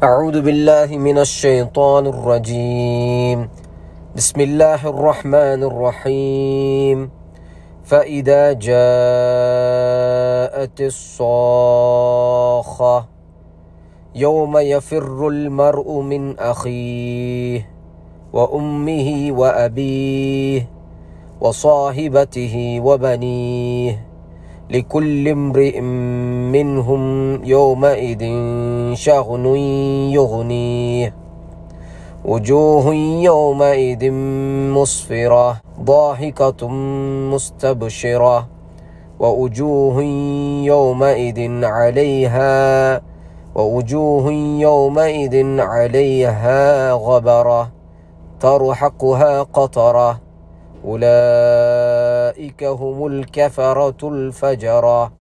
أعوذ بالله من الشيطان الرجيم. بسم الله الرحمن الرحيم. فإذا جاءت الصاخة يوم يفر المرء من أخيه وأمه وأبيه وصاحبته وبنيه لكل امرئ منهم يومئذ شغن يغنيه. وجوه يومئذ مسفرة ضاحكة مستبشرة. ووجوه يومئذ عليها ووجوه يومئذ عليها غبرة. ترحقها قطرة. أولئك هم الكفرة الفجرة.